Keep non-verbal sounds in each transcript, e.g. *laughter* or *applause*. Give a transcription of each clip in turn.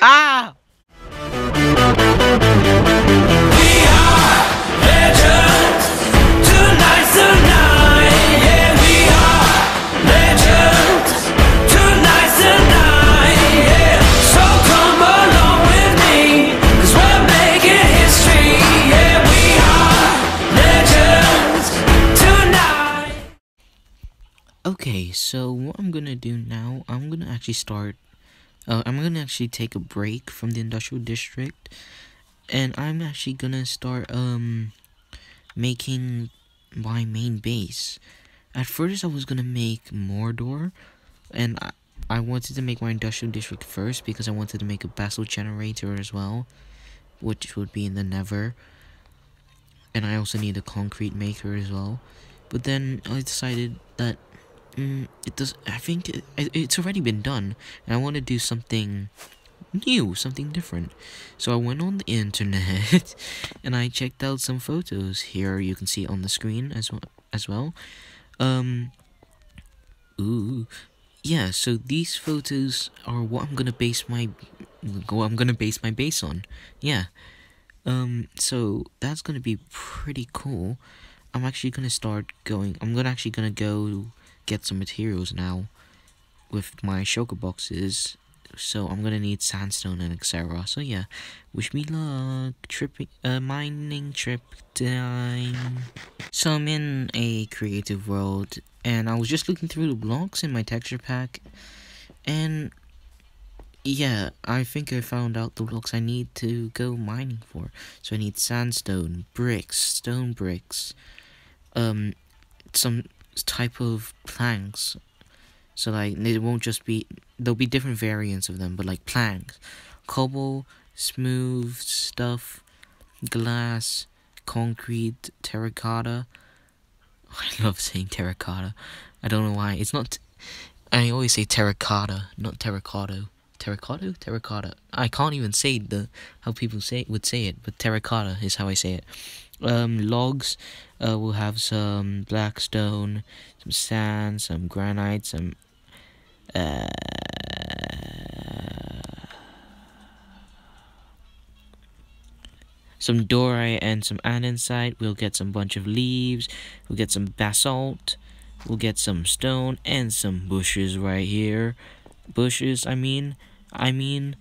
Ah! Okay, so what I'm gonna do now, I'm gonna actually start. Uh, I'm gonna actually take a break from the industrial district, and I'm actually gonna start um making my main base. At first, I was gonna make Mordor, and I, I wanted to make my industrial district first because I wanted to make a basalt generator as well, which would be in the Nether. And I also need a concrete maker as well. But then I decided that Mm, it does. I think it, it's already been done, and I want to do something new, something different. So I went on the internet *laughs* and I checked out some photos. Here you can see on the screen as well. As well. Um. Ooh, yeah. So these photos are what I'm gonna base my, what I'm gonna base my base on. Yeah. Um. So that's gonna be pretty cool. I'm actually gonna start going. I'm gonna actually gonna go get some materials now with my shulker boxes. So I'm gonna need sandstone and etc. So yeah, wish me luck. Tripping, uh, mining trip time. So I'm in a creative world, and I was just looking through the blocks in my texture pack, and yeah, I think I found out the blocks I need to go mining for. So I need sandstone, bricks, stone bricks, um, some type of planks. So like it won't just be there'll be different variants of them, but like planks, cobble, smooth stuff, glass, concrete, terracotta. *laughs* I love saying terracotta. I don't know why. It's not. I always say terracotta, not terracotta. Terracotta, terracotta. I can't even say the how people say would say it, but terracotta is how I say it um, logs. Uh, we'll have some black stone, some sand, some granite, some uh, some diorite and some andesite. We'll get some bunch of leaves. We'll get some basalt. We'll get some stone and some bushes right here. Bushes, I mean, I mean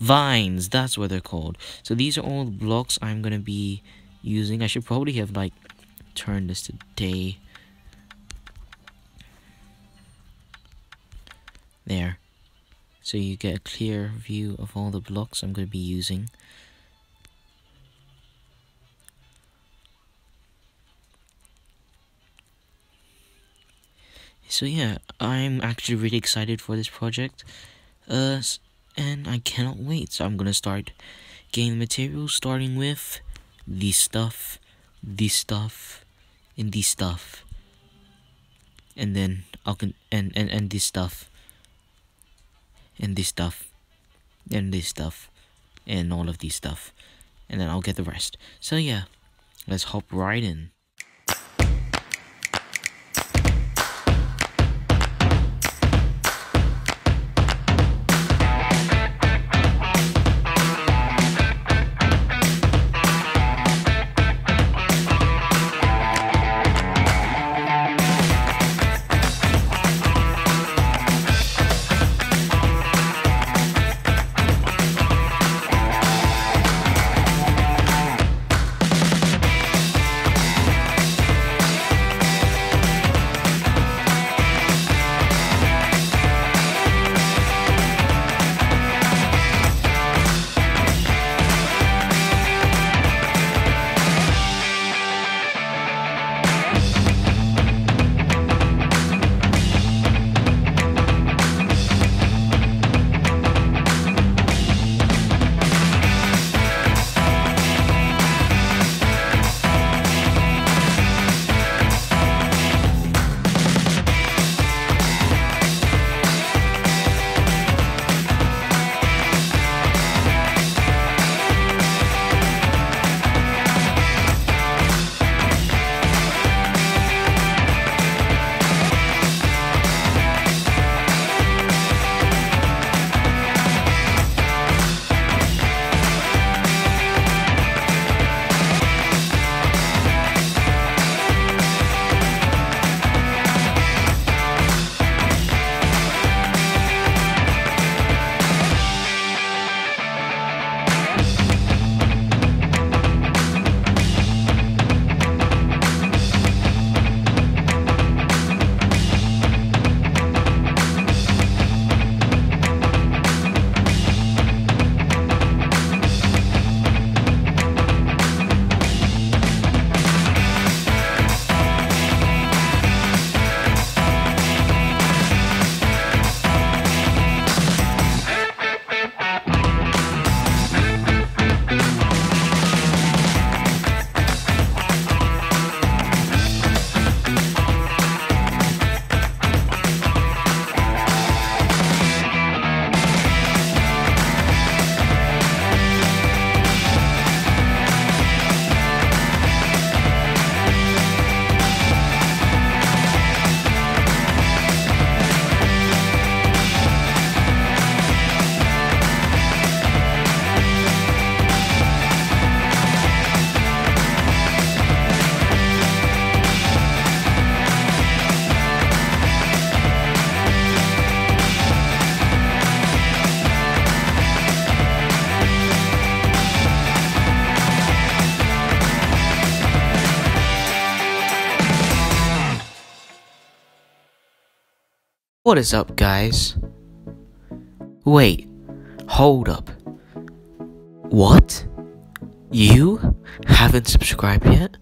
vines that's what they're called. So these are all the blocks i'm gonna be using. I should probably have like turned this to day. There. So you get a clear view of all the blocks i'm going to be using so yeah i'm actually really excited for this project uh and I cannot wait. So I'm gonna start getting materials, starting with this stuff, this stuff, and this stuff, and then I'll con and and and this stuff, and this stuff, and this stuff, and all of these stuff, and then I'll get the rest. So yeah, let's hop right in. What is up, guys? Wait, hold up. What? You haven't subscribed yet?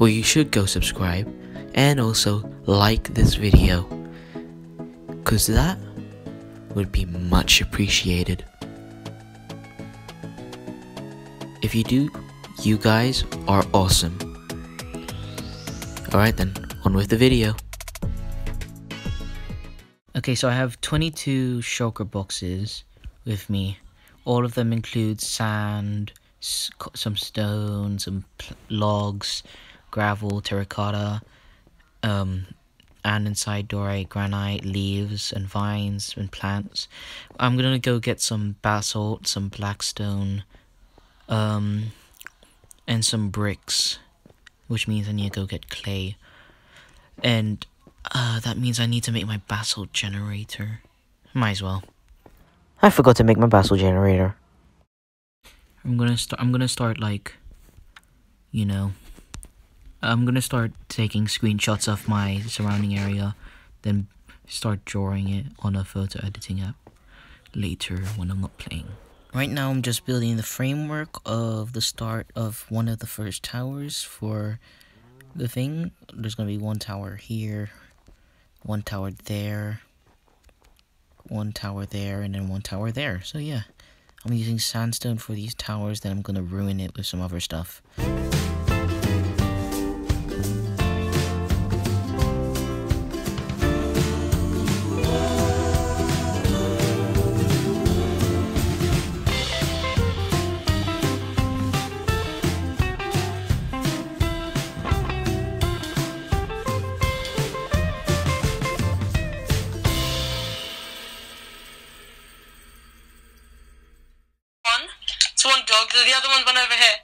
Well, you should go subscribe and also like this video. Cause that would be much appreciated. If you do, you guys are awesome. Alright then, on with the video. Okay, so I have 22 shulker boxes with me. All of them include sand, some stone, some logs, gravel, terracotta, um, and inside diorite, granite, leaves, and vines and plants. I'm gonna go get some basalt, some blackstone, um, and some bricks, which means I need to go get clay. And uh, that means I need to make my basalt generator. Might as well. I forgot to make my basalt generator. I'm gonna start. I'm gonna start like, you know, I'm gonna start taking screenshots of my surrounding area, then start drawing it on a photo editing app later when I'm not playing. Right now I'm just building the framework of the start of one of the first towers for the thing. There's gonna be one tower here, one tower there, one tower there, and then one tower there. So yeah, I'm using sandstone for these towers, then I'm gonna ruin it with some other stuff. The other one went over here.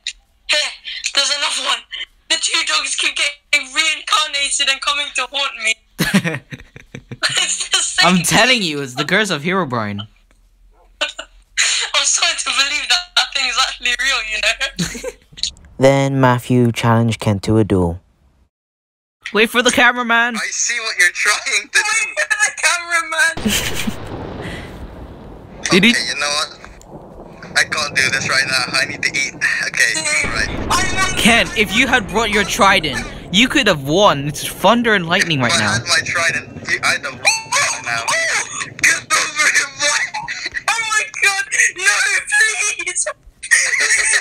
Here, there's another one. The two dogs keep getting reincarnated and coming to haunt me. *laughs* I'm telling you, it's the curse of Herobrine. *laughs* I'm starting to believe that that thing is actually real, you know? *laughs* then Matthew challenged Kent to a duel. Wait for the cameraman! I see what you're trying to do. Wait for the cameraman! Did okay, he? you know what? I can't do this right now. I need to eat. *laughs* Okay, right. Ken, if you had brought your trident, you could have won. It's thunder and lightning right if I now. had my trident. You, I'd have won right now. Get over him, boy! Oh my god! No, please!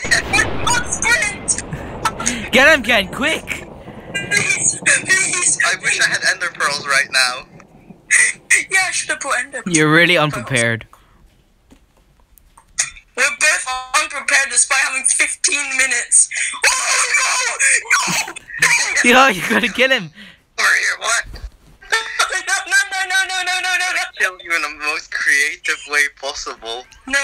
I can't sprint! Get him, Ken, quick! Please, please! I wish I had ender pearls right now. Yeah, I should have put ender. You're really unprepared. We're both unprepared despite having 15 minutes. Oh no! No! Yo, you gotta kill him. Over here, what? *laughs* No, no, no, no, no, no, no, no, Kill you in the most creative way possible. no.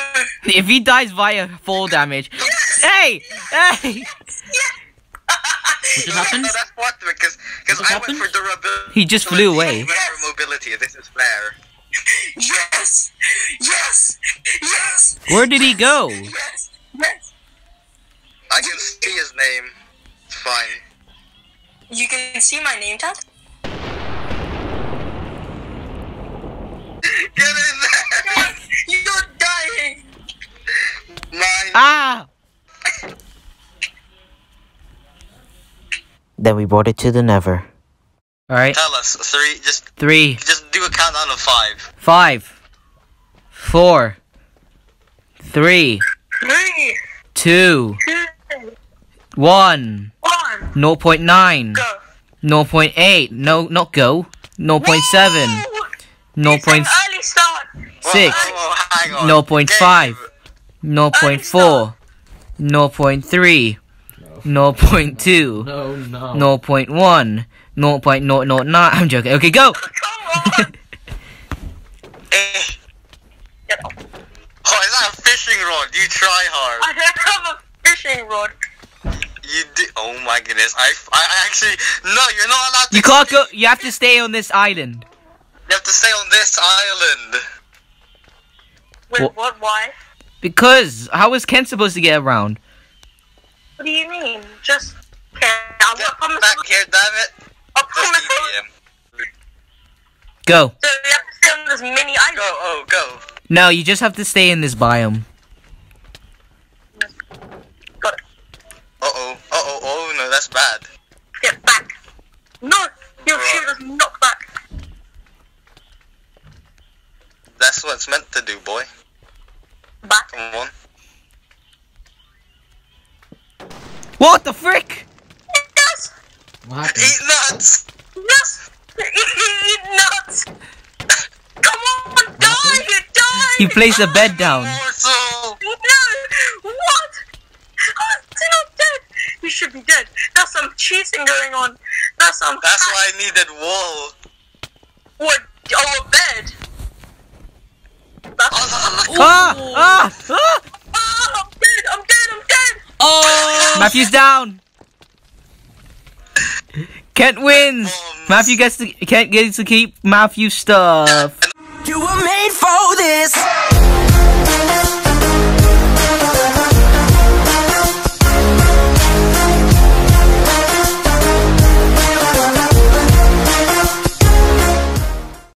If he dies via fall damage. *laughs* Yes! Hey! Hey! Yes. What just happened? No, that's what because because What I happened? went for durability. He just flew away. You went for mobility. This is fair. Yes! Yes! Yes! Where did he go? Yes! Yes! I can see his name. It's fine. You can see my name tag? *laughs* Get in there! *laughs* You're dying! Nine. Ah! Then we brought it to the Nether. Alright, Tell us three. Just three, just do a countdown of five. five, four, three, Three, two, two, one, one, 0.9, go. 0.8, no, not go, 0.7, Woo! No It's an points. early start. Six. Whoa, whoa, whoa, hang on. No point. Game. 0.4, 0.3, 0.2, No, no. 0.1, 0.009. I'm joking. Okay, go! Come on. Eh. Oh, is that a fishing rod? You try hard. I don't have a fishing rod. You did. Oh my goodness. I, I actually. No, you're not allowed to. You can't go. You have to stay on this island. You have to stay on this island. Wait, Wha- what? Why? Because how is Ken supposed to get around? What do you mean? Just. Okay, I'll Get promise. back here, damn it. I'll promise. Just EDM. Go. So we have to stay on this mini island. Go, oh, go. No, you just have to stay in this biome. Got it. Uh-oh, uh-oh, oh no, that's bad. Get back. No, your shield is knocked back. That's what it's meant to do, boy. Back. Come on. What the frick? Yes! What happened? Eat nuts! Yes! Eat nuts! *laughs* Come on, die! Die! He placed a bed down. Morsel! No! What? How is he not dead? He should be dead. There's some cheating going on. There's some. That's hack- why I needed wool. What? Oh, a bed. That's. Ah! Ah! Ah! Ah, I'm dead! I'm dead! I'm dead! Oh! Matthew's down. Kent wins. Matthew gets to Kent gets to keep Matthew's stuff. You were made for this.